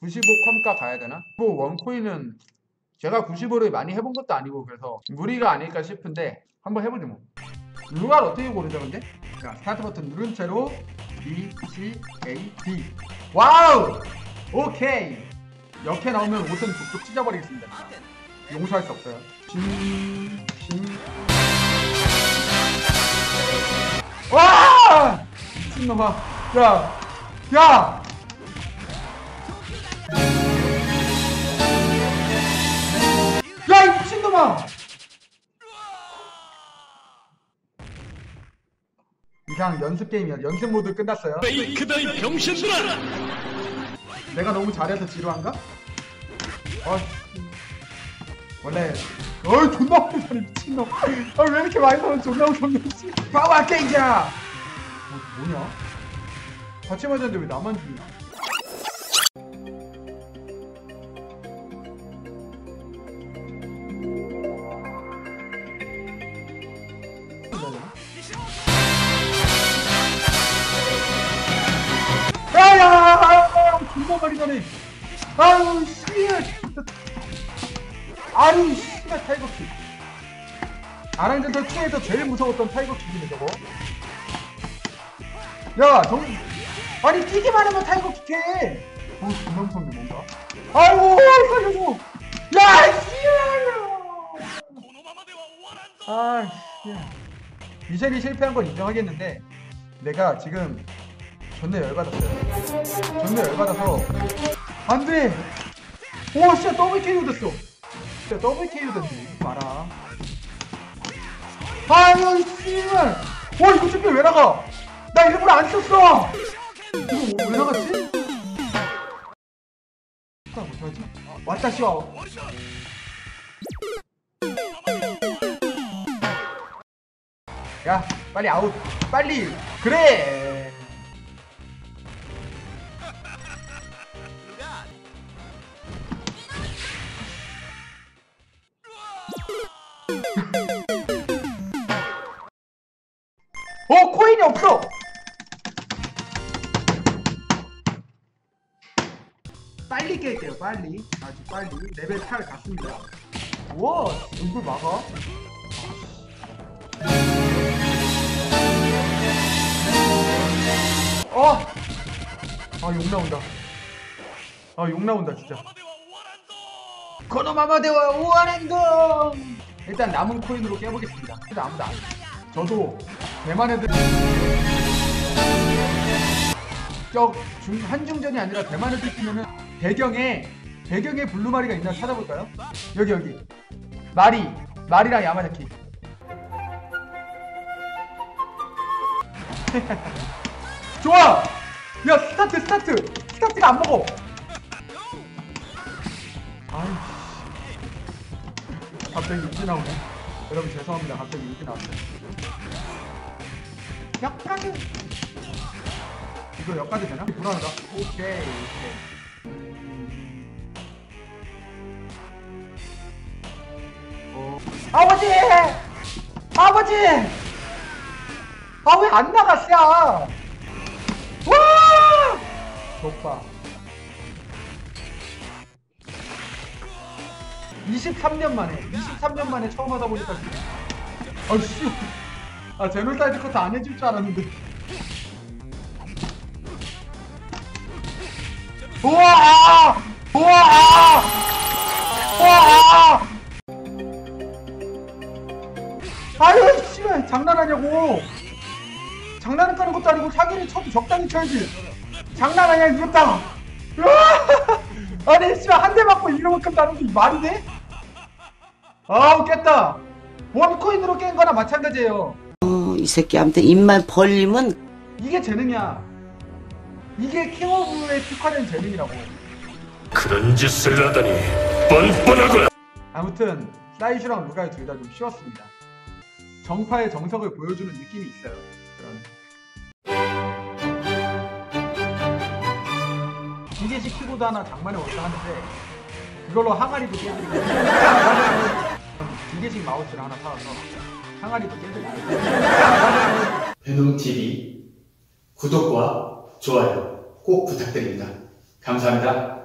95 컴가 가야 되나? 뭐 원코인은 제가 95를 많이 해본 것도 아니고 그래서 무리가 아닐까 싶은데 한번 해보죠 뭐. 루알 어떻게 고르죠 근데? 자 스타트 버튼 누른 채로 B, C, A, D 와우! 오케이 역해 나오면 옷은 툭툭 찢어버리겠습니다 용서할 수 없어요 진... 진... 와! 미친놈아 야! 야! 야, 놈아! 이상 연습 게임이야. 연습 모드 끝났어요. 페이크다 이 병신들아! 내가 너무 잘해서 지루한가? 어, 원래 어이 존나 무서워 미친놈 아왜 이렇게 많이 사는 존나 무섭네 씨. 파워 게이자 뭐, 뭐냐? 같이 맞았는데 왜 나만 죽냐? 가네 아유 진짜 아유 씨가 타이거킥 아랑전설 2에서 제일 무서웠던 타이거킥이네 저거. 야 정... 아니 뛰기만 하면 타이거킥해 어 무섭네 뭔가. 아이고 살려줘. 야 씨야. 아 씨야. 미셸이 실패한 건 인정하겠는데 내가 지금 존나 열받았어요. 존나 열받아서. 안돼! 오 진짜 더블 KO 됐어. 진짜 더블 KO 됐네. 마라. 아유 씨발! 와 이거 준비 왜 나가? 나 일부러 안 썼어! 이거 왜 나갔지? 아, 못하지? 왔다 쉬어 야 빨리 아웃. 빨리. 그래 어 코인이 없어 빨리 깰게요 빨리 아주 빨리 레벨 8 갔습니다 우와 이걸 막아 어! 아, 욕 나온다. 아, 욕 나온다, 진짜. 우아랭동! 일단 남은 코인으로 깨보겠습니다. 근데 아무도 안 해. 저도 대만 애들 적 중, 한중전이 아니라 대만 애들 뛰면은 배경에 배경에 블루마리가 있나 찾아볼까요? 여기 여기 마리 마리랑 야마자키 좋아! 야 스타트 스타트! 스타트가 안 먹어! 아이씨 갑자기 육지 나오네 여러분 죄송합니다 갑자기 육지 나왔어요 역까지 이거 역까지 되나? 불안하다 오케이 오케이 어. 아버지! 아버지! 아 왜 안 나갔어? 와! 오빠. 23년 만에, 23년 만에 처음 하다 보니까. 아씨. 아, Genocide Cutter 안 해줄 줄 알았는데. 우와! 우와! 우와! 아유, 씨발, 장난하냐고! 장난을 까는 것도 아니고 사기를 쳐도 적당히 쳐야지. 장난 아니야 이겼다. 아니 씨발 한 대 맞고 이만큼 나는 게 말이 돼? 아우 깼다. 원코인으로 깬 거나 마찬가지예요. 어, 이 새끼한테 입만 벌리면 이게 재능이야. 이게 킹 오브의 특화된 재능이라고. 그런 짓을 하다니 뻔뻔하구나! 아무튼 사이슈랑 루가이 둘 다 좀 쉬웠습니다. 정파의 정석을 보여주는 느낌이 있어요. 그런. 기계식 키보드 하나 장만에 올까 하는데 그걸로 항아리도 깨드리고 기계식 마우스를 하나 사와서 항아리도 깨드리고 배농TV 구독과 좋아요 꼭 부탁드립니다. 감사합니다.